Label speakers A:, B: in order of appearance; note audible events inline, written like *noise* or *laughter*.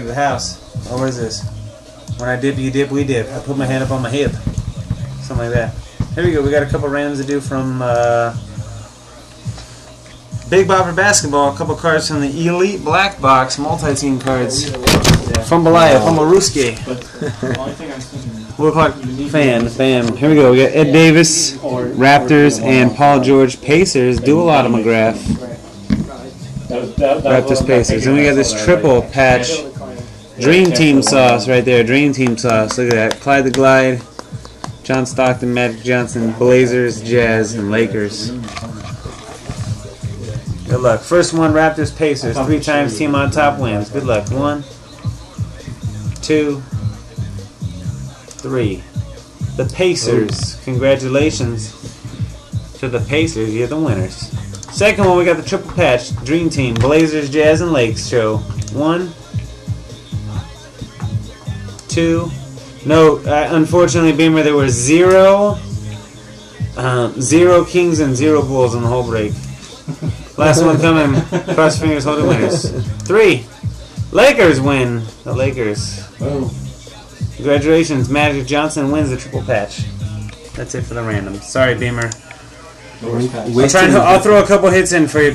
A: to the house. Oh, what is this? When I dip, you dip, we dip. I put my hand up on my hip. Something like that. Here we go. We got a couple randoms to do from uh, Big Bopper Basketball. A couple cards from the Elite Black Box multi-team cards. From Maruski. Four *laughs* o'clock fan, fam. Here we go. We got Ed Davis, Raptors, and Paul George Pacers. Dual autograph. Raptors Pacers. And we got this triple patch. Dream Team sauce right there. Dream Team sauce. Look at that. Clyde the Glide, John Stockton, Magic Johnson, Blazers, Jazz, and Lakers. Good luck. First one, Raptors Pacers. Three times team on top wins. Good luck. One, two, three. The Pacers. Congratulations to the Pacers. You're the winners. Second one, we got the triple patch. Dream Team. Blazers, Jazz, and Lakes show. One, two. No, uh, unfortunately, Beamer, there were zero, uh, zero Kings and zero Bulls on the whole break. *laughs* Last one coming. Cross your fingers, hold it winners. Three. Lakers win. The Lakers. Congratulations, Magic Johnson wins the triple patch. That's it for the random. Sorry, Beamer. I'll, try and, I'll throw a couple hits in for you.